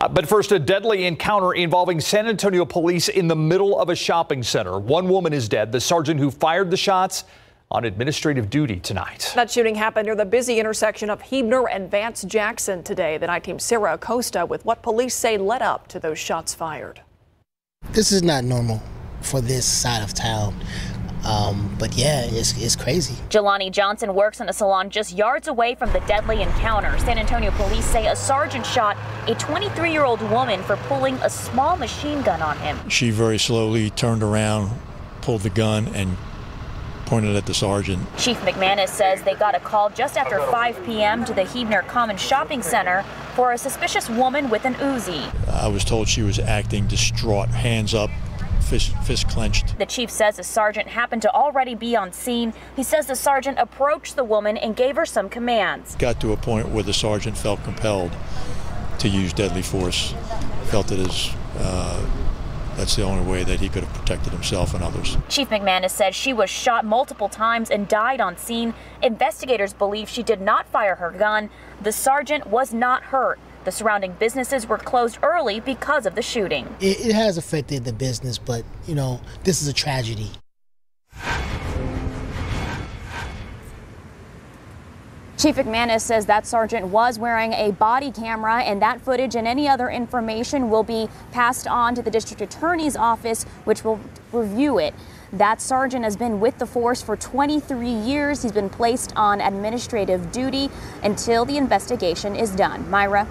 Uh, but first, a deadly encounter involving San Antonio police in the middle of a shopping center. One woman is dead. The sergeant who fired the shots on administrative duty tonight. That shooting happened near the busy intersection of Huebner and Vance Jackson today. The night team Sarah Acosta with what police say led up to those shots fired. This is not normal for this side of town. Um, but yeah, it's, it's crazy. Jelani Johnson works in a salon just yards away from the deadly encounter. San Antonio police say a sergeant shot a 23 year old woman for pulling a small machine gun on him. She very slowly turned around, pulled the gun, and pointed at the sergeant. Chief McManus says they got a call just after 5 p.m. to the Huebner Common Shopping Center for a suspicious woman with an Uzi. I was told she was acting distraught, hands up, fist, fist clenched. The chief says the sergeant happened to already be on scene. He says the sergeant approached the woman and gave her some commands. Got to a point where the sergeant felt compelled to use deadly force, felt it is. Uh, that's the only way that he could have protected himself and others. Chief McManus said she was shot multiple times and died on scene. Investigators believe she did not fire her gun. The sergeant was not hurt. The surrounding businesses were closed early because of the shooting. It, it has affected the business, but you know, this is a tragedy. Chief McManus says that sergeant was wearing a body camera, and that footage and any other information will be passed on to the district attorney's office, which will review it. That sergeant has been with the force for 23 years. He's been placed on administrative duty until the investigation is done. Myra.